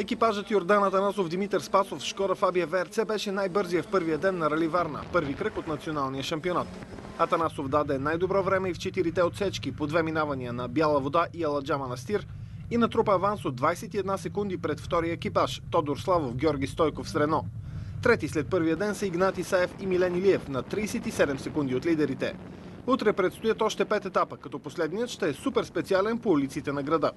Екипажът Йордан Атанасов, Димитър Спасов, Шкода Фабия ВРЦ беше най-бързия в първия ден на Рали Варна, първи кръг от националния шампионат. Атанасов даде най-добро време и в четирите отсечки, по две минавания на Бяла вода и Аладжа на Стир и натрупа аванс от 21 секунди пред втория екипаж Тодор Славов, Георги Стойков с Рено. Трети след първия ден са Игнати Саев и Милен Илиев на 37 секунди от лидерите. Утре предстоят още пет етапа, като последният ще е супер специален по улиците на града.